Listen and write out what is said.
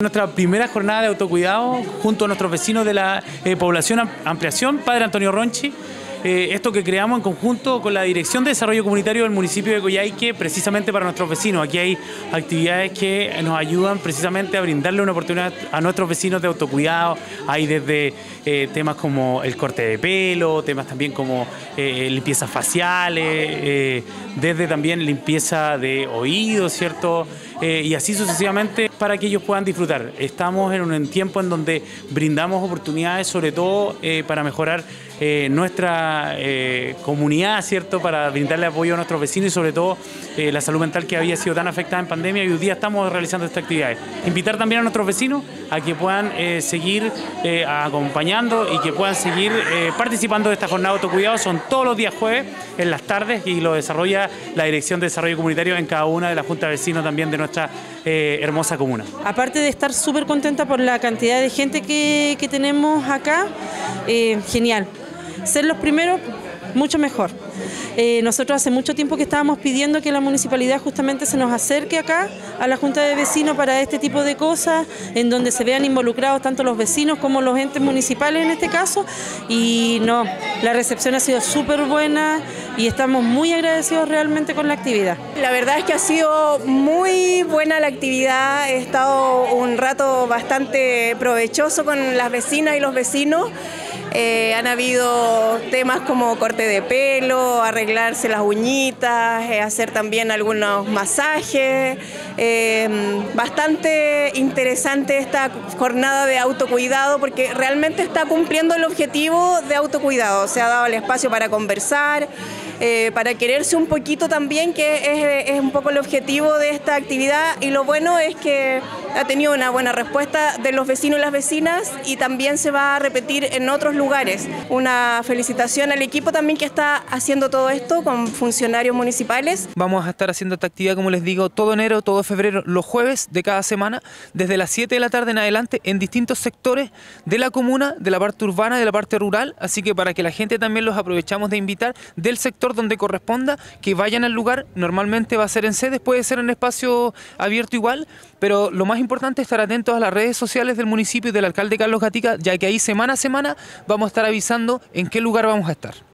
Nuestra primera jornada de autocuidado junto a nuestros vecinos de la eh, población Ampliación, Padre Antonio Ronchi, eh, esto que creamos en conjunto con la Dirección de Desarrollo Comunitario del municipio de Coyhaique, precisamente para nuestros vecinos. Aquí hay actividades que nos ayudan precisamente a brindarle una oportunidad a nuestros vecinos de autocuidado. Hay desde eh, temas como el corte de pelo, temas también como eh, limpiezas faciales, desde también limpieza de oídos, ¿cierto? Y así sucesivamente para que ellos puedan disfrutar. Estamos en un tiempo en donde brindamos oportunidades, sobre todo para mejorar nuestra eh, comunidad, ¿cierto?, para brindarle apoyo a nuestros vecinos y sobre todo eh, la salud mental que había sido tan afectada en pandemia y hoy día estamos realizando estas actividades. Invitar también a nuestros vecinos a que puedan eh, seguir acompañando y que puedan seguir participando de esta jornada de autocuidado. Son todos los días jueves, en las tardes, y lo desarrolla la Dirección de Desarrollo Comunitario en cada una de las juntas de vecinos también de nuestra hermosa comuna. Aparte de estar súper contenta por la cantidad de gente que, que tenemos acá, genial ser los primeros, mucho mejor. Eh, nosotros hace mucho tiempo que estábamos pidiendo que la municipalidad justamente se nos acerque acá a la Junta de Vecinos para este tipo de cosas, en donde se vean involucrados tanto los vecinos como los entes municipales en este caso. Y no, la recepción ha sido súper buena y estamos muy agradecidos realmente con la actividad. La verdad es que ha sido muy buena la actividad, he estado un rato bastante provechoso con las vecinas y los vecinos. Eh, han habido temas como corte de pelo, arreglarse las uñitas, eh, hacer también algunos masajes. Eh, bastante interesante esta jornada de autocuidado porque realmente está cumpliendo el objetivo de autocuidado. Se ha dado el espacio para conversar. para quererse un poquito también, que es, un poco el objetivo de esta actividad y lo bueno es que ha tenido una buena respuesta de los vecinos y las vecinas y también se va a repetir en otros lugares. Una felicitación al equipo también que está haciendo todo esto con funcionarios municipales. Vamos a estar haciendo esta actividad, como les digo, todo enero, todo febrero, los jueves de cada semana, desde las 7 de la tarde en adelante, en distintos sectores de la comuna, de la parte urbana, de la parte rural, así que para que la gente también los aprovechamos de invitar del sector donde corresponda, que vayan al lugar, normalmente va a ser en sedes, puede ser en espacio abierto igual, pero lo más importante es estar atentos a las redes sociales del municipio y del alcalde Carlos Gatica, ya que ahí semana a semana vamos a estar avisando en qué lugar vamos a estar.